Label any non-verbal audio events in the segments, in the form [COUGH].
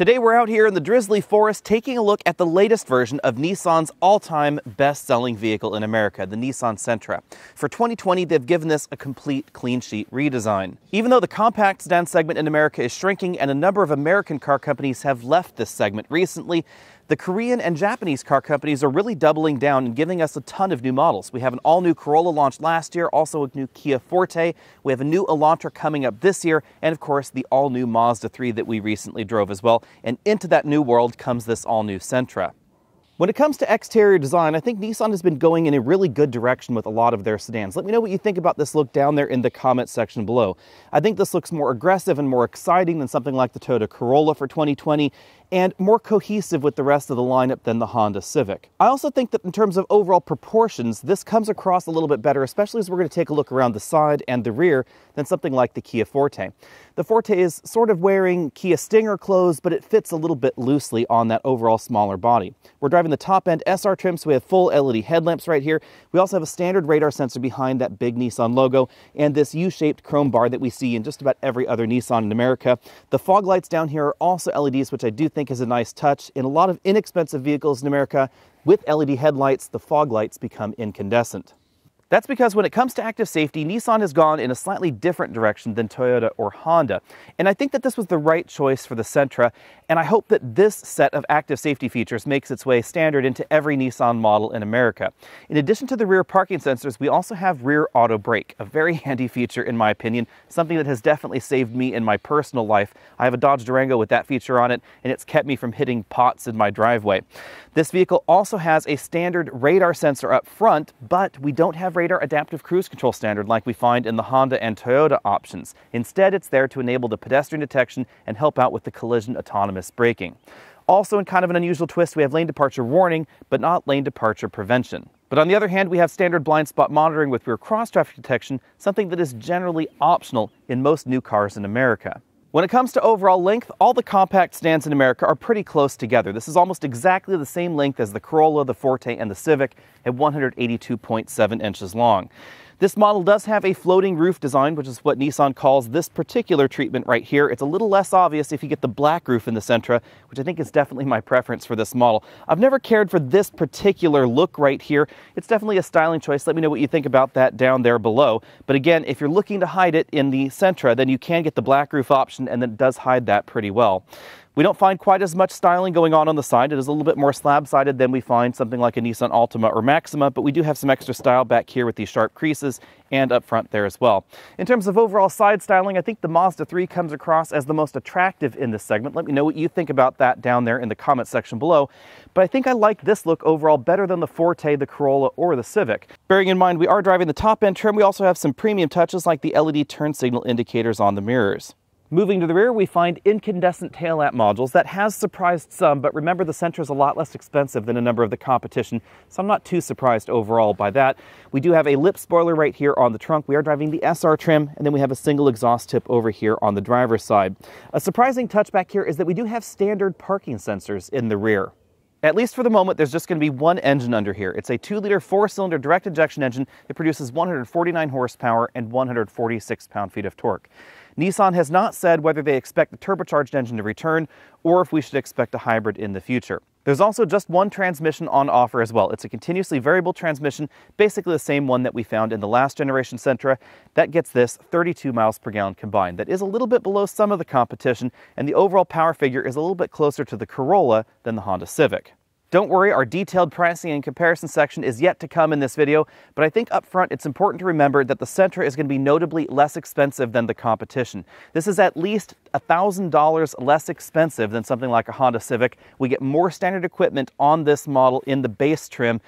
Today we're out here in the drizzly forest taking a look at the latest version of Nissan's all-time best-selling vehicle in America, the Nissan Sentra. For 2020, they've given this a complete clean sheet redesign. Even though the compact sedan segment in America is shrinking and a number of American car companies have left this segment recently, the Korean and Japanese car companies are really doubling down and giving us a ton of new models. We have an all new Corolla launched last year, also a new Kia Forte. We have a new Elantra coming up this year, and of course, the all new Mazda 3 that we recently drove as well. And into that new world comes this all new Sentra. When it comes to exterior design, I think Nissan has been going in a really good direction with a lot of their sedans. Let me know what you think about this look down there in the comment section below. I think this looks more aggressive and more exciting than something like the Toyota Corolla for 2020 and more cohesive with the rest of the lineup than the Honda Civic. I also think that in terms of overall proportions, this comes across a little bit better, especially as we're going to take a look around the side and the rear than something like the Kia Forte. The Forte is sort of wearing Kia Stinger clothes, but it fits a little bit loosely on that overall smaller body. We're driving the top end SR trim, so we have full LED headlamps right here. We also have a standard radar sensor behind that big Nissan logo and this U-shaped chrome bar that we see in just about every other Nissan in America. The fog lights down here are also LEDs, which I do think think is a nice touch. In a lot of inexpensive vehicles in America, with LED headlights, the fog lights become incandescent. That's because when it comes to active safety, Nissan has gone in a slightly different direction than Toyota or Honda. And I think that this was the right choice for the Sentra, and I hope that this set of active safety features makes its way standard into every Nissan model in America. In addition to the rear parking sensors, we also have rear auto brake, a very [LAUGHS] handy feature in my opinion, something that has definitely saved me in my personal life. I have a Dodge Durango with that feature on it, and it's kept me from hitting pots in my driveway. This vehicle also has a standard radar sensor up front, but we don't have adaptive cruise control standard like we find in the Honda and Toyota options. Instead, it's there to enable the pedestrian detection and help out with the collision autonomous braking. Also, in kind of an unusual twist, we have lane departure warning, but not lane departure prevention. But on the other hand, we have standard blind spot monitoring with rear cross traffic detection, something that is generally optional in most new cars in America. When it comes to overall length, all the compact sedans in America are pretty close together. This is almost exactly the same length as the Corolla, the Forte, and the Civic at 182.7 inches long. This model does have a floating roof design, which is what Nissan calls this particular treatment right here. It's a little less obvious if you get the black roof in the Sentra, which I think is definitely my preference for this model. I've never cared for this particular look right here. It's definitely a styling choice. Let me know what you think about that down there below. But again, if you're looking to hide it in the Sentra, then you can get the black roof option and it does hide that pretty well. We don't find quite as much styling going on on the side. It is a little bit more slab-sided than we find something like a Nissan Altima or Maxima, but we do have some extra style back here with these sharp creases and up front there as well. In terms of overall side styling, I think the Mazda 3 comes across as the most attractive in this segment. Let me know what you think about that down there in the comment section below. But I think I like this look overall better than the Forte, the Corolla, or the Civic. Bearing in mind we are driving the top end trim, we also have some premium touches like the LED turn signal indicators on the mirrors. Moving to the rear, we find incandescent tail lamp modules. That has surprised some, but remember the Sentra is a lot less expensive than a number of the competition, so I'm not too surprised overall by that. We do have a lip spoiler right here on the trunk. We are driving the SR trim, and then we have a single exhaust tip over here on the driver's side. A surprising touch back here is that we do have standard parking sensors in the rear. At least for the moment, there's just going to be one engine under here. It's a 2-liter four-cylinder direct injection engine that produces 149 horsepower and 146 pound-feet of torque. Nissan has not said whether they expect the turbocharged engine to return or if we should expect a hybrid in the future. There's also just one transmission on offer as well. It's a continuously variable transmission, basically the same one that we found in the last generation Sentra. That gets this 32 miles per gallon combined. That is a little bit below some of the competition, and the overall power figure is a little bit closer to the Corolla than the Honda Civic. Don't worry, our detailed pricing and comparison section is yet to come in this video, but I think up front it's important to remember that the Sentra is going to be notably less expensive than the competition. This is at least $1,000 less expensive than something like a Honda Civic. We get more standard equipment on this model in the base trim,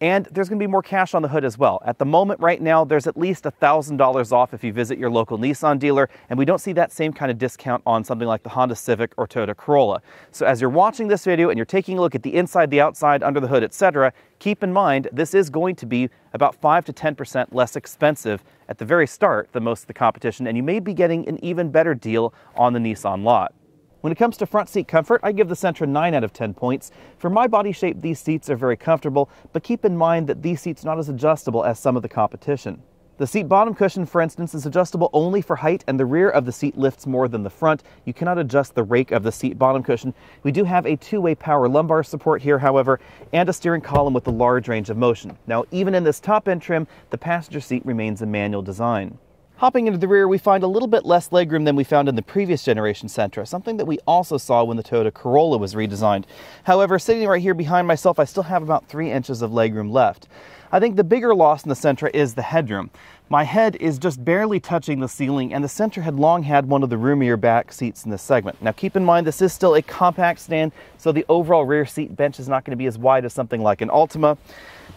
and there's going to be more cash on the hood as well. At the moment, right now, there's at least $1,000 off if you visit your local Nissan dealer, and we don't see that same kind of discount on something like the Honda Civic or Toyota Corolla. So as you're watching this video and you're taking a look at the inside, the outside, under the hood, etc., keep in mind this is going to be about 5 to 10% less expensive at the very start than most of the competition, and you may be getting an even better deal on the Nissan lot. When it comes to front seat comfort, I give the Sentra 9 out of 10 points. For my body shape, these seats are very comfortable, but keep in mind that these seats are not as adjustable as some of the competition. The seat bottom cushion, for instance, is adjustable only for height and the rear of the seat lifts more than the front. You cannot adjust the rake of the seat bottom cushion. We do have a two-way power lumbar support here, however, and a steering column with a large range of motion. Now, even in this top-end trim, the passenger seat remains a manual design. Hopping into the rear, we find a little bit less legroom than we found in the previous generation Sentra, something that we also saw when the Toyota Corolla was redesigned. However, sitting right here behind myself, I still have about three inches of legroom left. I think the bigger loss in the Sentra is the headroom. My head is just barely touching the ceiling, and the Sentra had long had one of the roomier back seats in this segment. Now, keep in mind, this is still a compact sedan, so the overall rear seat bench is not going to be as wide as something like an Altima.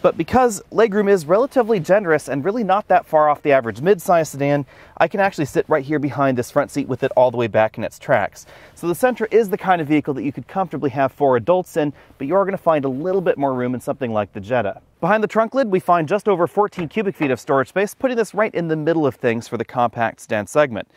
But because legroom is relatively generous and really not that far off the average mid-size sedan, I can actually sit right here behind this front seat with it all the way back in its tracks. So the Sentra is the kind of vehicle that you could comfortably have four adults in, but you are going to find a little bit more room in something like the Jetta. Behind the trunk lid, we find just over 14 cubic feet of storage space, putting this right in the middle of things for the compact sedan segment.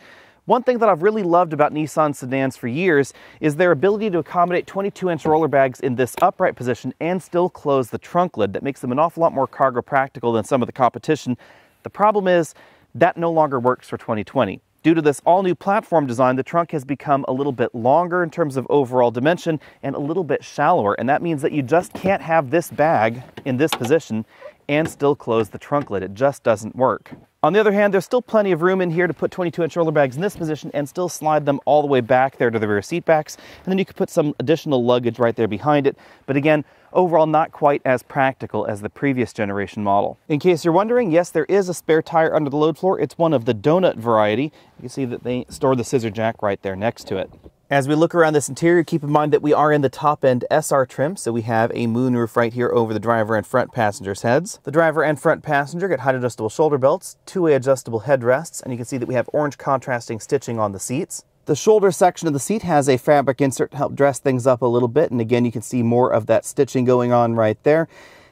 One thing that I've really loved about Nissan sedans for years is their ability to accommodate 22 inch roller bags in this upright position and still close the trunk lid. That makes them an awful lot more cargo practical than some of the competition. The problem is that no longer works for 2020. Due to this all new platform design, the trunk has become a little bit longer in terms of overall dimension and a little bit shallower. And that means that you just can't have this bag in this position and still close the trunk lid. It just doesn't work. On the other hand, there's still plenty of room in here to put 22 inch roller bags in this position and still slide them all the way back there to the rear seat backs. And then you could put some additional luggage right there behind it. But again, overall not quite as practical as the previous generation model. In case you're wondering, yes, there is a spare tire under the load floor. It's one of the donut variety. You can see that they store the scissor jack right there next to it. As we look around this interior, keep in mind that we are in the top end SR trim, so we have a moonroof right here over the driver and front passengers' heads. The driver and front passenger get height adjustable shoulder belts, two-way adjustable headrests, and you can see that we have orange contrasting stitching on the seats. The shoulder section of the seat has a fabric insert to help dress things up a little bit, and again, you can see more of that stitching going on right there.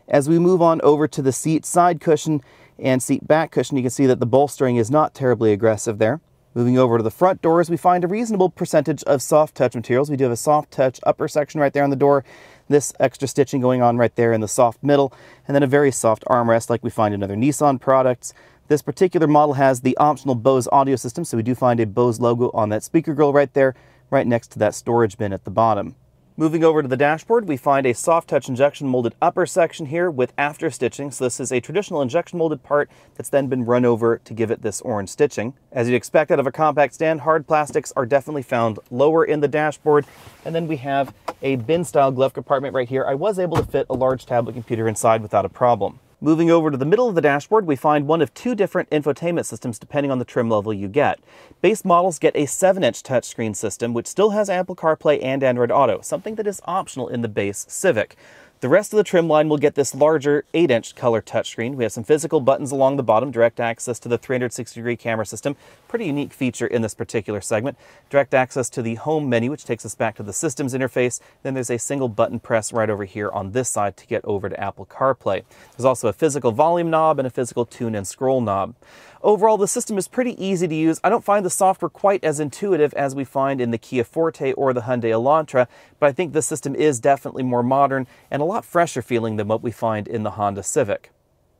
As we move on over to the seat side cushion and seat back cushion, you can see that the bolstering is not terribly aggressive there. Moving over to the front doors, we find a reasonable percentage of soft touch materials. We do have a soft touch upper section right there on the door, this extra stitching going on right there in the soft middle, and then a very soft armrest like we find in other Nissan products. This particular model has the optional Bose audio system, so we do find a Bose logo on that speaker grill right there, right next to that storage bin at the bottom. Moving over to the dashboard, we find a soft touch injection molded upper section here with after stitching. So this is a traditional injection molded part that's then been run over to give it this orange stitching. As you'd expect out of a compact sedan, hard plastics are definitely found lower in the dashboard. And then we have a bin style glove compartment right here. I was able to fit a large tablet computer inside without a problem. Moving over to the middle of the dashboard, we find one of two different infotainment systems depending on the trim level you get. Base models get a 7-inch touchscreen system, which still has Apple CarPlay and Android Auto, something that is optional in the base Civic. The rest of the trim line will get this larger 8-inch color touchscreen. We have some physical buttons along the bottom, direct access to the 360-degree camera system. Pretty unique feature in this particular segment. Direct access to the home menu, which takes us back to the systems interface. Then there's a single button press right over here on this side to get over to Apple CarPlay. There's also a physical volume knob and a physical tune and scroll knob. Overall, the system is pretty easy to use. I don't find the software quite as intuitive as we find in the Kia Forte or the Hyundai Elantra, but I think the system is definitely more modern and a lot fresher feeling than what we find in the Honda Civic.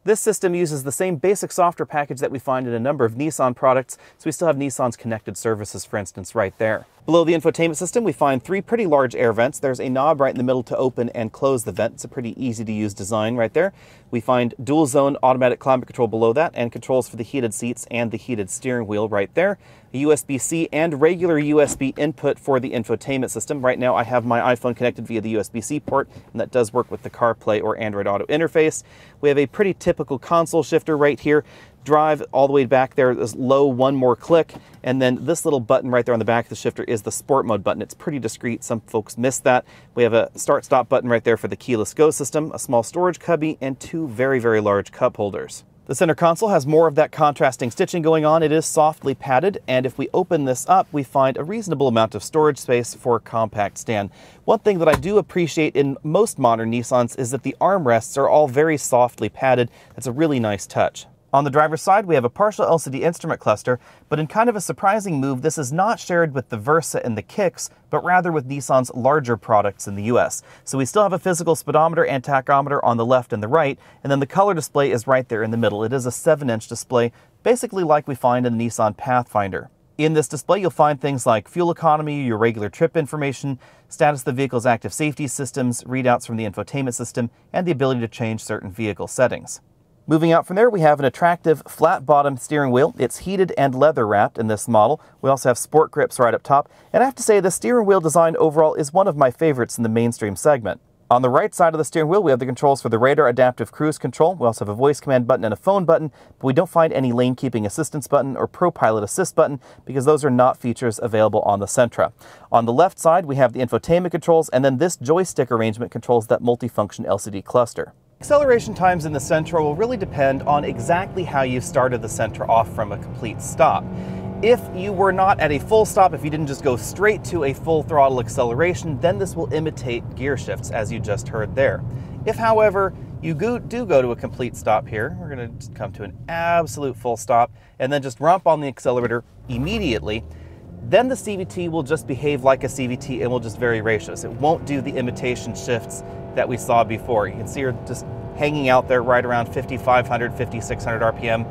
This system uses the same basic software package that we find in a number of Nissan products, so we still have Nissan's connected services, for instance, right there. Below the infotainment system, we find three pretty large air vents. There's a knob right in the middle to open and close the vent. It's a pretty easy to use design right there. We find dual zone automatic climate control below that and controls for the heated seats and the heated steering wheel right there. A USB-C and regular USB input for the infotainment system. Right now I have my iPhone connected via the USB-C port and that does work with the CarPlay or Android Auto interface. We have a pretty typical console shifter right here drive all the way back there, this low one more click, and then this little button right there on the back of the shifter is the sport mode button. It's pretty discreet. Some folks miss that. We have a start stop button right there for the keyless go system, a small storage cubby, and two very, very large cup holders. The center console has more of that contrasting stitching going on. It is softly padded, and if we open this up, we find a reasonable amount of storage space for a compact sedan. One thing that I do appreciate in most modern Nissans is that the armrests are all very softly padded. That's a really nice touch. On the driver's side, we have a partial LCD instrument cluster, but in kind of a surprising move, this is not shared with the Versa and the Kicks, but rather with Nissan's larger products in the US. So we still have a physical speedometer and tachometer on the left and the right, and then the color display is right there in the middle. It is a 7-inch display, basically like we find in the Nissan Pathfinder. In this display, you'll find things like fuel economy, your regular trip information, status of the vehicle's active safety systems, readouts from the infotainment system, and the ability to change certain vehicle settings. Moving out from there, we have an attractive flat bottom steering wheel. It's heated and leather wrapped in this model. We also have sport grips right up top. And I have to say, the steering wheel design overall is one of my favorites in the mainstream segment. On the right side of the steering wheel, we have the controls for the radar adaptive cruise control. We also have a voice command button and a phone button, but we don't find any lane keeping assistance button or ProPilot assist button because those are not features available on the Sentra. On the left side, we have the infotainment controls, and then this joystick arrangement controls that multifunction LCD cluster. Acceleration times in the Sentra will really depend on exactly how you started the Sentra off from a complete stop. If you were not at a full stop, if you didn't just go straight to a full throttle acceleration, then this will imitate gear shifts as you just heard there. If, however, you go, do go to a complete stop here, we're going to come to an absolute full stop and then just romp on the accelerator immediately, then the CVT will just behave like a CVT and will just vary ratios. It won't do the imitation shifts that we saw before. You can see her just hanging out there right around 5,500, 5,600 RPM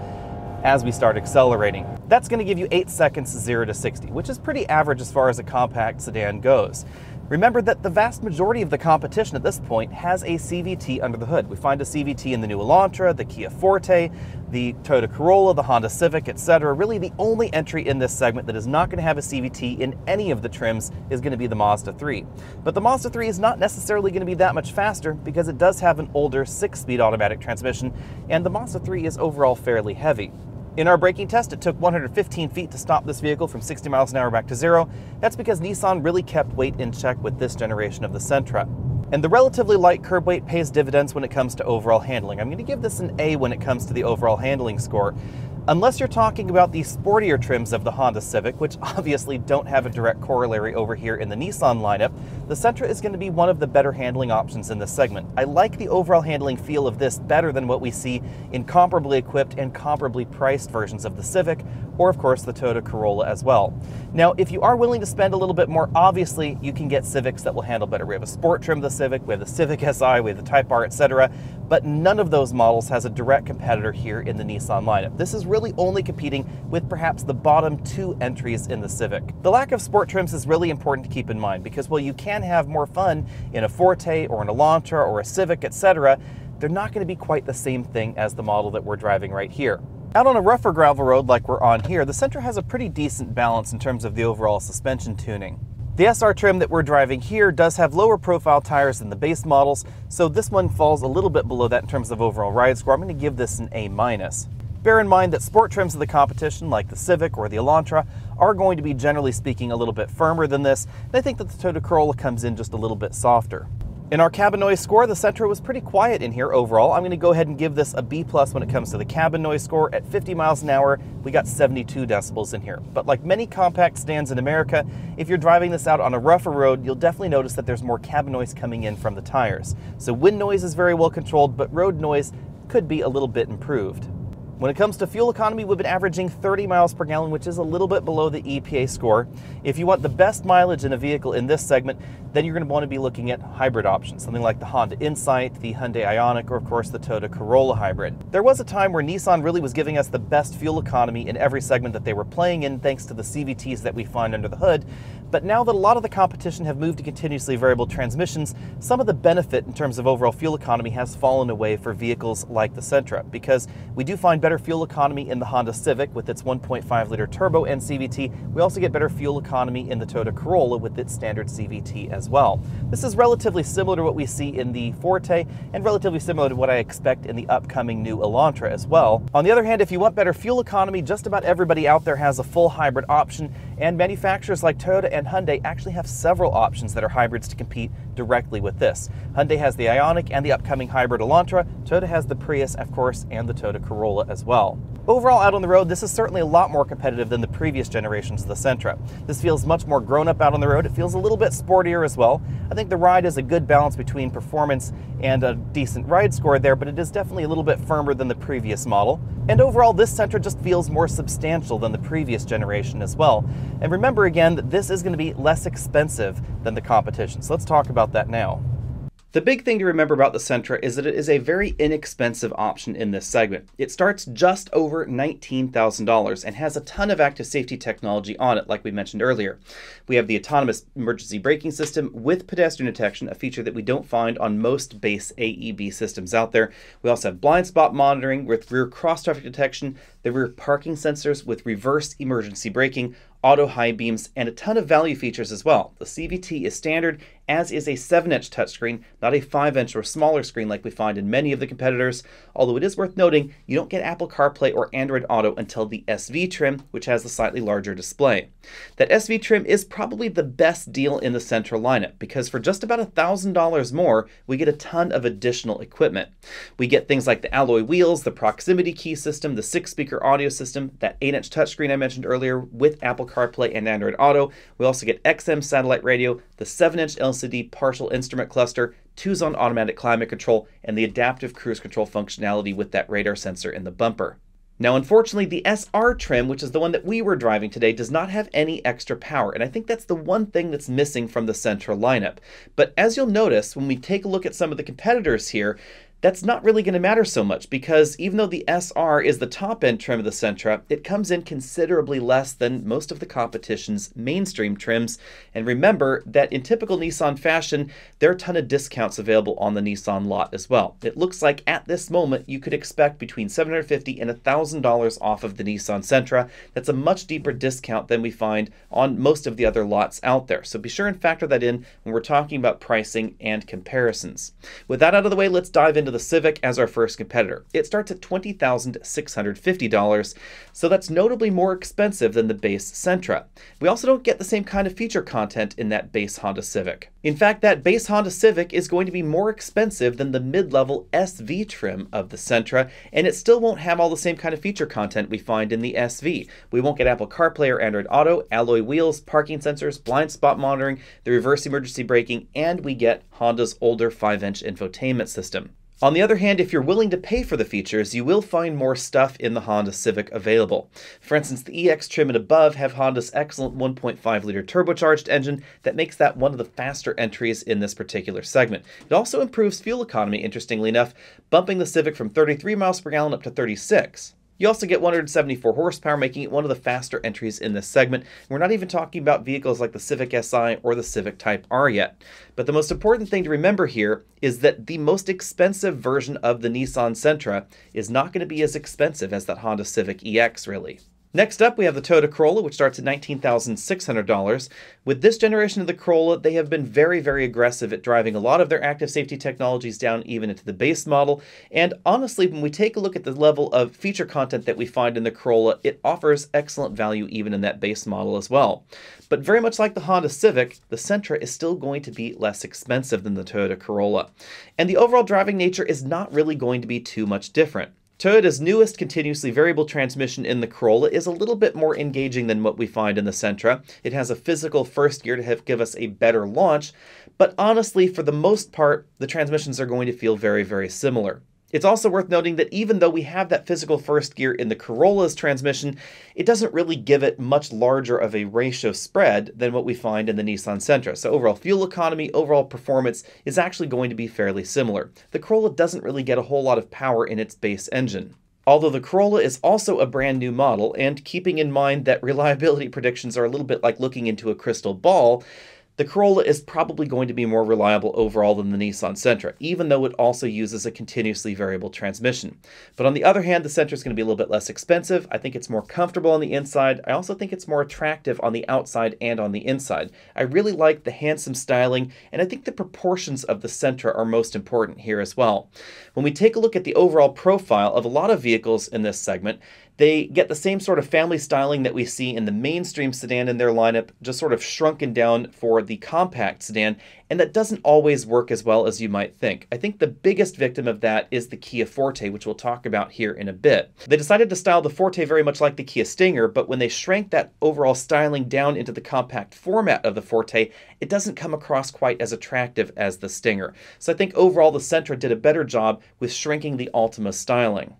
as we start accelerating. That's going to give you 8 seconds 0 to 60, which is pretty average as far as a compact sedan goes. Remember that the vast majority of the competition at this point has a CVT under the hood. We find a CVT in the new Elantra, the Kia Forte, the Toyota Corolla, the Honda Civic, etc. Really the only entry in this segment that is not going to have a CVT in any of the trims is going to be the Mazda 3. But the Mazda 3 is not necessarily going to be that much faster because it does have an older 6-speed automatic transmission and the Mazda 3 is overall fairly heavy. In our braking test, it took 115 feet to stop this vehicle from 60 miles an hour back to zero. That's because Nissan really kept weight in check with this generation of the Sentra. And the relatively light curb weight pays dividends when it comes to overall handling. I'm going to give this an A when it comes to the overall handling score. Unless you're talking about the sportier trims of the Honda Civic, which [LAUGHS] obviously don't have a direct corollary over here in the Nissan lineup, the Sentra is going to be one of the better handling options in this segment. I like the overall handling feel of this better than what we see in comparably equipped and comparably priced versions of the Civic, or of course the Toyota Corolla as well. Now, if you are willing to spend a little bit more, obviously you can get Civics that will handle better. We have a sport trim the Civic, we have the Civic Si, we have the Type R, etc but none of those models has a direct competitor here in the Nissan lineup. This is really only competing with perhaps the bottom two entries in the Civic. The lack of sport trims is really important to keep in mind because while you can have more fun in a Forte or an Elantra or a Civic, etc., they're not going to be quite the same thing as the model that we're driving right here. Out on a rougher gravel road like we're on here, the Sentra has a pretty decent balance in terms of the overall suspension tuning. The SR trim that we're driving here does have lower profile tires than the base models, so this one falls a little bit below that in terms of overall ride score. I'm going to give this an A-. Bear in mind that sport trims of the competition, like the Civic or the Elantra, are going to be generally speaking a little bit firmer than this, and I think that the Toyota Corolla comes in just a little bit softer. In our cabin noise score, the Sentra was pretty quiet in here overall. I'm going to go ahead and give this a B plus when it comes to the cabin noise score. At 50 miles an hour, we got 72 decibels in here. But like many compact sedans in America, if you're driving this out on a rougher road, you'll definitely notice that there's more cabin noise coming in from the tires. So wind noise is very well controlled, but road noise could be a little bit improved. When it comes to fuel economy, we've been averaging 30 miles per gallon, which is a little bit below the EPA score. If you want the best mileage in a vehicle in this segment, then you're going to want to be looking at hybrid options, something like the Honda Insight, the Hyundai Ioniq, or of course the Toyota Corolla hybrid. There was a time where Nissan really was giving us the best fuel economy in every segment that they were playing in thanks to the CVTs that we find under the hood, but now that a lot of the competition have moved to continuously variable transmissions, some of the benefit in terms of overall fuel economy has fallen away for vehicles like the Sentra because we do find better fuel economy in the Honda Civic with its 1.5 liter turbo and CVT. We also get better fuel economy in the Toyota Corolla with its standard CVT as well. This is relatively similar to what we see in the Forte and relatively similar to what I expect in the upcoming new Elantra as well. On the other hand, if you want better fuel economy, just about everybody out there has a full hybrid option and manufacturers like Toyota and Hyundai actually have several options that are hybrids to compete directly with this. Hyundai has the Ioniq and the upcoming hybrid Elantra. Toyota has the Prius, of course, and the Toyota Corolla as well. Overall, out on the road, this is certainly a lot more competitive than the previous generations of the Sentra. This feels much more grown up out on the road. It feels a little bit sportier as well. I think the ride is a good balance between performance and a decent ride score there, but it is definitely a little bit firmer than the previous model. And overall, this Sentra just feels more substantial than the previous generation as well. And remember again that this is going to be less expensive than the competition. So let's talk about that now. The big thing to remember about the Sentra is that it is a very inexpensive option in this segment. It starts just over $19,000 and has a ton of active safety technology on it, like we mentioned earlier. We have the autonomous emergency braking system with pedestrian detection, a feature that we don't find on most base AEB systems out there. We also have blind spot monitoring with rear cross traffic detection, the rear parking sensors with reverse emergency braking, auto high beams, and a ton of value features as well. The CVT is standard, as is a 7-inch touchscreen, not a 5-inch or smaller screen like we find in many of the competitors, although it is worth noting you don't get Apple CarPlay or Android Auto until the SV trim, which has a slightly larger display. That SV trim is probably the best deal in the Sentra lineup, because for just about $1,000 more, we get a ton of additional equipment. We get things like the alloy wheels, the proximity key system, the 6-speaker audio system, that 8-inch touchscreen I mentioned earlier with Apple CarPlay and Android Auto. We also get XM satellite radio, the 7-inch LCD partial instrument cluster, two-zone automatic climate control, and the adaptive cruise control functionality with that radar sensor in the bumper. Now, unfortunately, the SR trim, which is the one that we were driving today, does not have any extra power, and I think that's the one thing that's missing from the Sentra lineup. But as you'll notice, when we take a look at some of the competitors here, that's not really going to matter so much because even though the SR is the top end trim of the Sentra, it comes in considerably less than most of the competition's mainstream trims. And remember that in typical Nissan fashion, there are a ton of discounts available on the Nissan lot as well. It looks like at this moment you could expect between 750 and $1,000 off of the Nissan Sentra. That's a much deeper discount than we find on most of the other lots out there. So be sure and factor that in when we're talking about pricing and comparisons. With that out of the way, let's dive into the Civic as our first competitor. It starts at $20,650, so that's notably more expensive than the base Sentra. We also don't get the same kind of feature content in that base Honda Civic. In fact, that base Honda Civic is going to be more expensive than the mid-level SV trim of the Sentra, and it still won't have all the same kind of feature content we find in the SV. We won't get Apple CarPlay or Android Auto, alloy wheels, parking sensors, blind spot monitoring, the reverse emergency braking, and we get Honda's older 5-inch infotainment system. On the other hand, if you're willing to pay for the features, you will find more stuff in the Honda Civic available. For instance, the EX trim and above have Honda's excellent 1.5 liter turbocharged engine that makes that one of the faster entries in this particular segment. It also improves fuel economy, interestingly enough, bumping the Civic from 33 miles per gallon up to 36. You also get 174 horsepower, making it one of the faster entries in this segment. We're not even talking about vehicles like the Civic Si or the Civic Type R yet. But the most important thing to remember here is that the most expensive version of the Nissan Sentra is not going to be as expensive as that Honda Civic EX, really. Next up, we have the Toyota Corolla, which starts at $19,600. With this generation of the Corolla, they have been very, very aggressive at driving a lot of their active safety technologies down even into the base model. And honestly, when we take a look at the level of feature content that we find in the Corolla, it offers excellent value even in that base model as well. But very much like the Honda Civic, the Sentra is still going to be less expensive than the Toyota Corolla. And the overall driving nature is not really going to be too much different. Toyota's newest continuously variable transmission in the Corolla is a little bit more engaging than what we find in the Sentra. It has a physical first gear to have, give us a better launch, but honestly, for the most part, the transmissions are going to feel very, very similar. It's also worth noting that even though we have that physical first gear in the Corolla's transmission, it doesn't really give it much larger of a ratio spread than what we find in the Nissan Sentra. So overall fuel economy, overall performance is actually going to be fairly similar. The Corolla doesn't really get a whole lot of power in its base engine. Although the Corolla is also a brand new model, and keeping in mind that [LAUGHS] reliability predictions are a little bit like looking into a crystal ball, the Corolla is probably going to be more reliable overall than the Nissan Sentra, even though it also uses a continuously variable transmission. But on the other hand, the Sentra is going to be a little bit less expensive. I think it's more comfortable on the inside. I also think it's more attractive on the outside and on the inside. I really like the handsome styling, and I think the proportions of the Sentra are most important here as well. When we take a look at the overall profile of a lot of vehicles in this segment, they get the same sort of family styling that we see in the mainstream sedan in their lineup, just sort of shrunken down for the compact sedan, and that doesn't always work as well as you might think. I think the biggest victim of that is the Kia Forte, which we'll talk about here in a bit. They decided to style the Forte very much like the Kia Stinger, but when they shrank that overall styling down into the compact format of the Forte, it doesn't come across quite as attractive as the Stinger. So I think overall the Sentra did a better job with shrinking the Altima styling.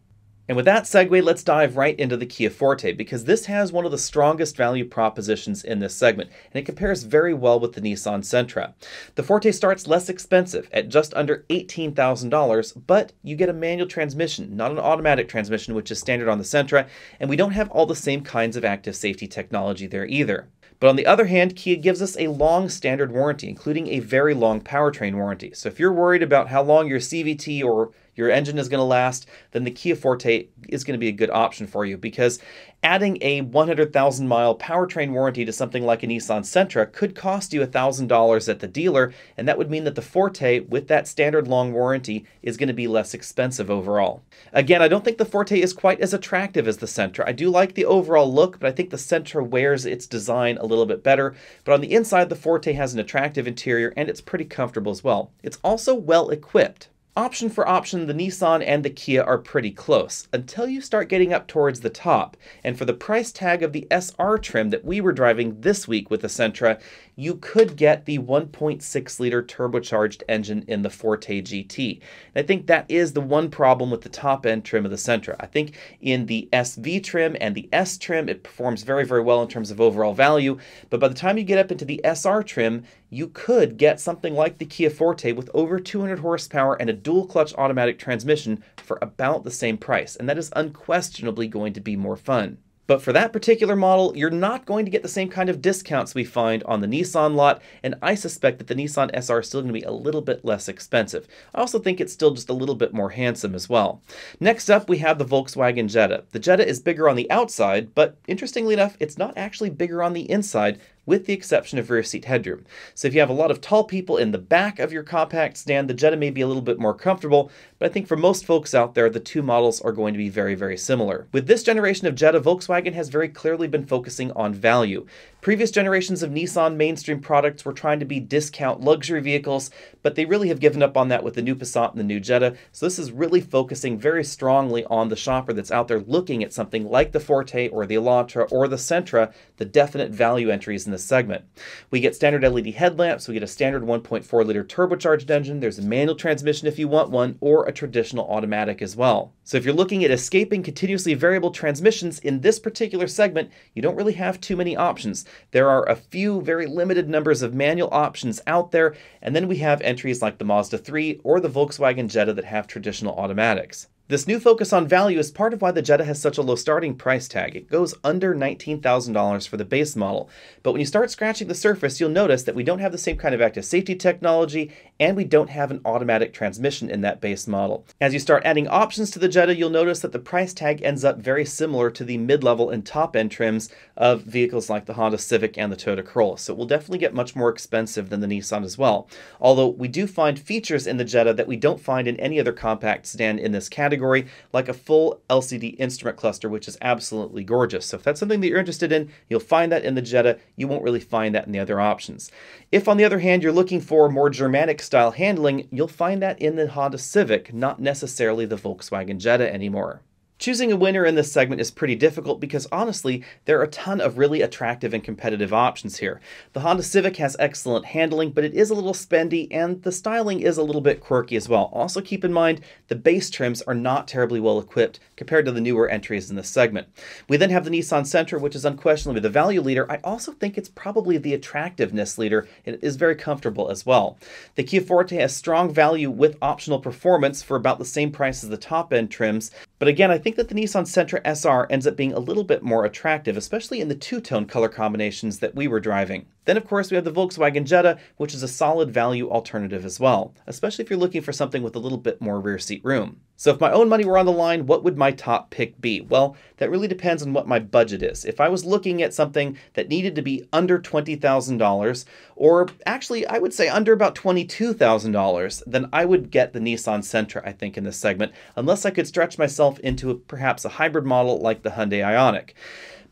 And with that segue, let's dive right into the Kia Forte because this has one of the strongest value propositions in this segment, and it compares very well with the Nissan Sentra. The Forte starts less expensive at just under $18,000, but you get a manual transmission, not an automatic transmission, which is standard on the Sentra, and we don't have all the same kinds of active safety technology there either. But on the other hand, Kia gives us a long standard warranty, including a very long powertrain warranty. So if you're worried about how long your CVT or your engine is going to last, then the Kia Forte is going to be a good option for you because adding a 100,000 mile powertrain warranty to something like a Nissan Sentra could cost you $1,000 at the dealer, and that would mean that the Forte, with that standard long warranty, is going to be less expensive overall. Again, I don't think the Forte is quite as attractive as the Sentra. I do like the overall look, but I think the Sentra wears its design a little bit better. But on the inside, the Forte has an attractive interior and it's pretty comfortable as well. It's also well equipped. Option for option, the Nissan and the Kia are pretty close, until you start getting up towards the top. And for the price tag of the SR trim that we were driving this week with the Sentra, you could get the 1.6 liter turbocharged engine in the Forte GT. And I think that is the one problem with the top end trim of the Sentra. I think in the SV trim and the S trim, it performs very, very well in terms of overall value. But by the time you get up into the SR trim, you could get something like the Kia Forte with over 200 horsepower and a dual clutch automatic transmission for about the same price. And that is unquestionably going to be more fun. But for that particular model, you're not going to get the same kind of discounts we find on the Nissan lot, and I suspect that the Nissan SR is still going to be a little bit less expensive. I also think it's still just a little bit more handsome as well. Next up, we have the Volkswagen Jetta. The Jetta is bigger on the outside, but interestingly enough, it's not actually bigger on the inside, with the exception of rear seat headroom. So if you have a lot of tall people in the back of your compact sedan, the Jetta may be a little bit more comfortable, but I think for most folks out there, the two models are going to be very, very similar. With this generation of Jetta, Volkswagen has very clearly been focusing on value. Previous generations of Nissan mainstream products were trying to be discount luxury vehicles, but they really have given up on that with the new Passat and the new Jetta. So this is really focusing very strongly on the shopper that's out there looking at something like the Forte or the Elantra or the Sentra, the definite value entries in this segment. We get standard LED headlamps, we get a standard 1.4 liter turbocharged engine, there's a manual transmission if you want one, or a traditional automatic as well. So if you're looking at escaping continuously variable transmissions in this particular segment, you don't really have too many options. There are a few very limited numbers of manual options out there, and then we have entries like the Mazda 3 or the Volkswagen Jetta that have traditional automatics. This new focus on value is part of why the Jetta has such a low starting price tag. It goes under $19,000 for the base model. But when you start scratching the surface, you'll notice that we don't have the same kind of active safety technology and we don't have an automatic transmission in that base model. As you start adding options to the Jetta, you'll notice that the price tag ends up very similar to the mid-level and top-end trims of vehicles like the Honda Civic and the Toyota Corolla. So it will definitely get much more expensive than the Nissan as well. Although we do find features in the Jetta that we don't find in any other compact sedan in this category category, like a full LCD instrument cluster, which is absolutely gorgeous. So if that's something that you're interested in, you'll find that in the Jetta. You won't really find that in the other options. If, on the other hand, you're looking for more Germanic style handling, you'll find that in the Honda Civic, not necessarily the Volkswagen Jetta anymore. Choosing a winner in this segment is pretty difficult because honestly, there are a ton of really attractive and competitive options here. The Honda Civic has excellent handling, but it is a little spendy and the styling is a little bit quirky as well. Also keep in mind, the base trims are not terribly well equipped compared to the newer entries in this segment. We then have the Nissan Sentra, which is unquestionably the value leader. I also think it's probably the attractiveness leader. It is very comfortable as well. The Kia Forte has strong value with optional performance for about the same price as the top-end trims, but again, I think that the Nissan Sentra SR ends up being a little bit more attractive, especially in the two-tone color combinations that we were driving. Then, of course, we have the Volkswagen Jetta, which is a solid value alternative as well, especially if you're looking for something with a little bit more rear seat room. So if my own money were on the line, what would my top pick be? Well, that really depends on what my budget is. If I was looking at something that needed to be under $20,000, or actually I would say under about $22,000, then I would get the Nissan Sentra, I think, in this segment, unless I could stretch myself into a, perhaps a hybrid model like the Hyundai Ioniq.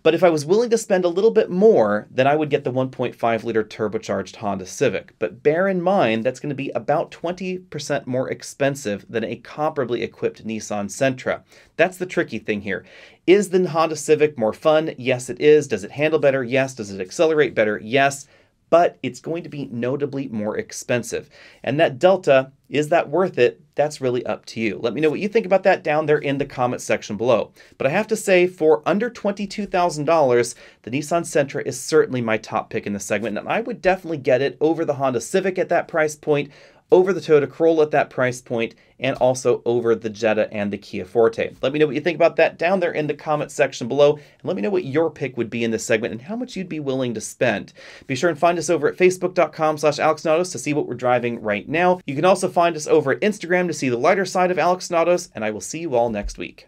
But if I was willing to spend a little bit more, then I would get the 1.5 liter turbocharged Honda Civic. But bear in mind, that's going to be about 20% more expensive than a comparably equipped Nissan Sentra. That's the tricky thing here. Is the Honda Civic more fun? Yes, it is. Does it handle better? Yes. Does it accelerate better? Yes but it's going to be notably more expensive. And that delta, is that worth it? That's really up to you. Let me know what you think about that down there in the comment section below. But I have to say, for under $22,000, the Nissan Sentra is certainly my top pick in the segment, and I would definitely get it over the Honda Civic at that price point, over the Toyota Corolla at that price point, and also over the Jetta and the Kia Forte. Let me know what you think about that down there in the comment section below, and let me know what your pick would be in this segment and how much you'd be willing to spend. Be sure and find us over at facebook.com slash alexonautos to see what we're driving right now. You can also find us over at Instagram to see the lighter side of Alex on Autos, and I will see you all next week.